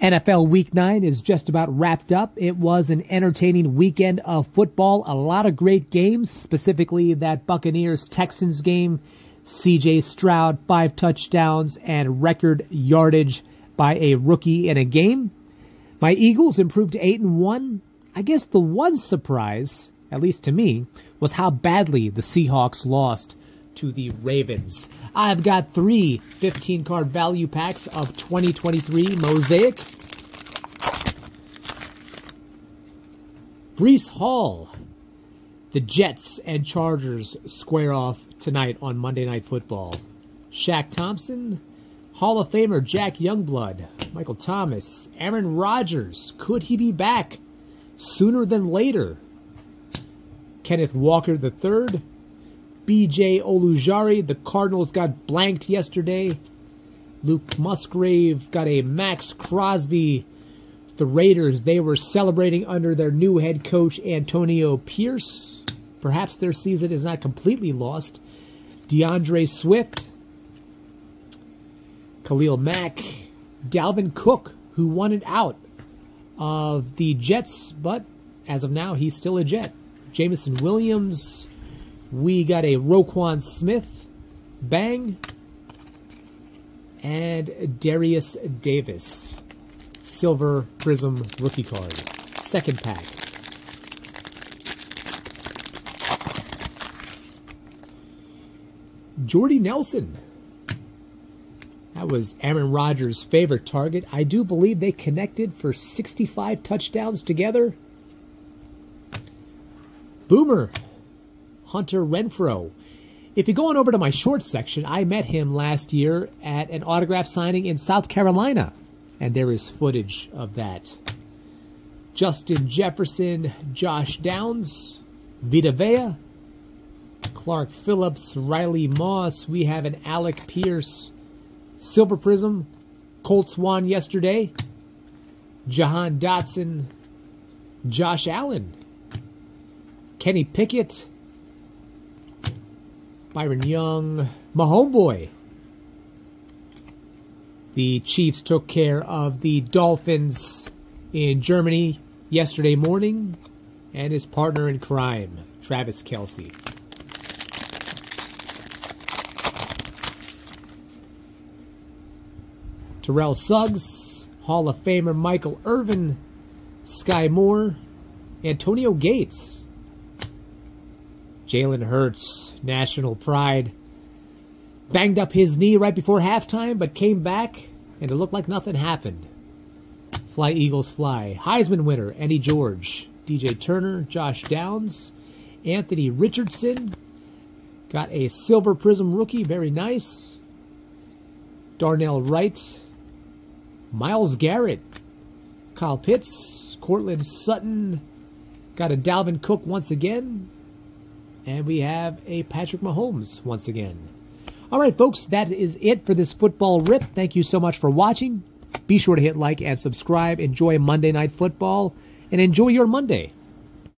NFL Week 9 is just about wrapped up. It was an entertaining weekend of football. A lot of great games, specifically that Buccaneers Texans game. CJ Stroud, five touchdowns and record yardage by a rookie in a game. My Eagles improved to 8 and 1. I guess the one surprise, at least to me, was how badly the Seahawks lost to the Ravens. I've got three 15 card value packs of 2023 Mosaic. Breece Hall. The Jets and Chargers square off tonight on Monday Night Football. Shaq Thompson. Hall of Famer Jack Youngblood. Michael Thomas. Aaron Rodgers. Could he be back sooner than later? Kenneth Walker III. BJ Ojulari. The Cardinals got blanked yesterday. Luke Musgrave got a Maxx Crosby. The Raiders, they were celebrating under their new head coach, Antonio Pierce. Perhaps their season is not completely lost. D'Andre Swift. Khalil Mack. Dalvin Cook, who wanted out of the Jets, but as of now, he's still a Jet. Jameson Williams. We got a Roquan Smith, Bang, and Derius Davis, Silver Prism rookie card. Second pack. Jordy Nelson. That was Aaron Rodgers' favorite target. I do believe they connected for 65 touchdowns together. Boomer Hunter Renfrow. If you go on over to my short section, I met him last year at an autograph signing in South Carolina, and there is footage of that. Justin Jefferson, Josh Downs, Vita Vea, Clark Phillips, Riley Moss. We have an Alec Pierce, Silver Prism, Colt Swan yesterday, Jahan Dotson, Josh Allen, Kenny Pickett, Byron Young, my homeboy. The Chiefs took care of the Dolphins in Germany yesterday morning, and his partner in crime, Travis Kelce. Terrell Suggs, Hall of Famer Michael Irvin, Sky Moore, Antonio Gates. Jalen Hurts, national pride. Banged up his knee right before halftime, but came back, and it looked like nothing happened. Fly Eagles fly. Heisman winner, Eddie George. DJ Turner, Josh Downs, Anthony Richardson. Got a silver prism rookie, very nice. Darnell Wright. Myles Garrett. Kyle Pitts. Courtland Sutton. Got a Dalvin Cook once again. And we have a Patrick Mahomes once again. All right, folks, that is it for this football rip. Thank you so much for watching. Be sure to hit like and subscribe. Enjoy Monday Night Football and enjoy your Monday.